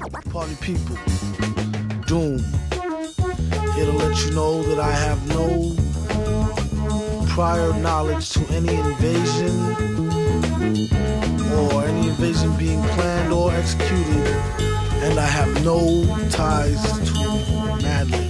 Party people, Doom. Here to let you know that I have no prior knowledge to any invasion or any invasion being planned or executed, and I have no ties to Madlib.